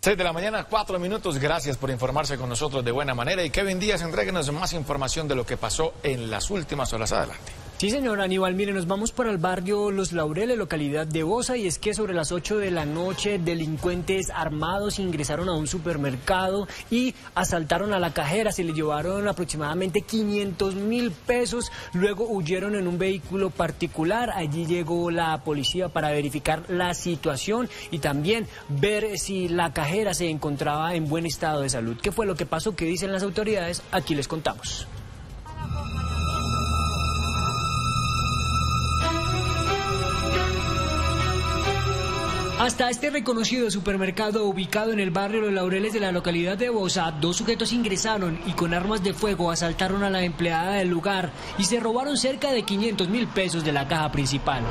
6 de la mañana, cuatro minutos. Gracias por informarse con nosotros de buena manera. Y Kevin Díaz, entréguenos más información de lo que pasó en las últimas horas. Adelante. Sí, señor Aníbal, mire, nos vamos para el barrio Los Laureles, localidad de Bosa, y es que sobre las 8 de la noche delincuentes armados ingresaron a un supermercado y asaltaron a la cajera, se le llevaron aproximadamente 500 mil pesos, luego huyeron en un vehículo particular, allí llegó la policía para verificar la situación y también ver si la cajera se encontraba en buen estado de salud. ¿Qué fue lo que pasó? ¿Qué dicen las autoridades? Aquí les contamos. Hasta este reconocido supermercado ubicado en el barrio Los Laureles de la localidad de Bosa, dos sujetos ingresaron y con armas de fuego asaltaron a la empleada del lugar y se robaron cerca de 500 mil pesos de la caja principal.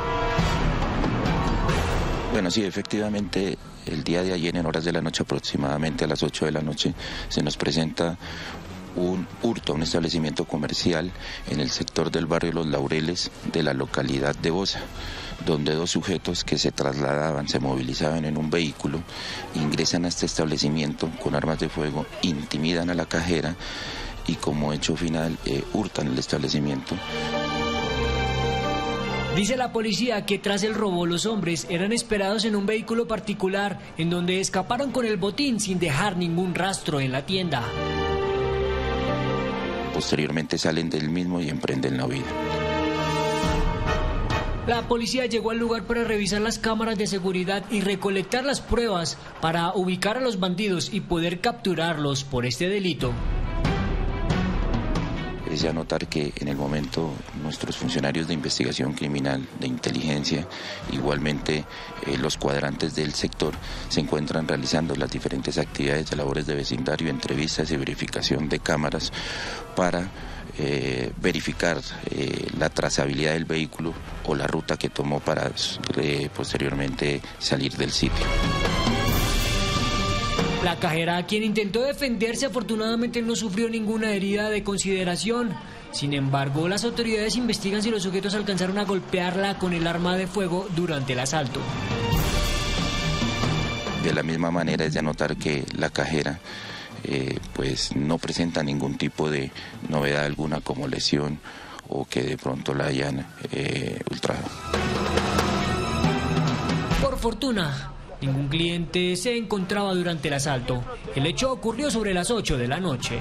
Bueno, sí, efectivamente, el día de ayer en horas de la noche, aproximadamente a las 8 de la noche, se nos presenta un hurto a un establecimiento comercial en el sector del barrio Los Laureles de la localidad de Bosa, donde dos sujetos que se trasladaban, se movilizaban en un vehículo, ingresan a este establecimiento con armas de fuego, intimidan a la cajera y como hecho final eh, hurtan el establecimiento. Dice la policía que tras el robo los hombres eran esperados en un vehículo particular en donde escaparon con el botín sin dejar ningún rastro en la tienda. Posteriormente salen del mismo y emprenden la vida. La policía llegó al lugar para revisar las cámaras de seguridad y recolectar las pruebas para ubicar a los bandidos y poder capturarlos por este delito. Es ya notar que en el momento nuestros funcionarios de investigación criminal, de inteligencia, igualmente eh, los cuadrantes del sector, se encuentran realizando las diferentes actividades de labores de vecindario, entrevistas y verificación de cámaras para eh, verificar eh, la trazabilidad del vehículo o la ruta que tomó para posteriormente salir del sitio. La cajera, quien intentó defenderse, afortunadamente no sufrió ninguna herida de consideración. Sin embargo, las autoridades investigan si los sujetos alcanzaron a golpearla con el arma de fuego durante el asalto. De la misma manera es de anotar que la cajera eh, pues no presenta ningún tipo de novedad alguna como lesión o que de pronto la hayan eh, ultrado. Por fortuna, Ningún cliente se encontraba durante el asalto. El hecho ocurrió sobre las 8 de la noche.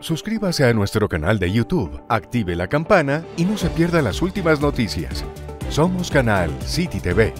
Suscríbase a nuestro canal de YouTube, active la campana y no se pierda las últimas noticias. Somos Canal City TV.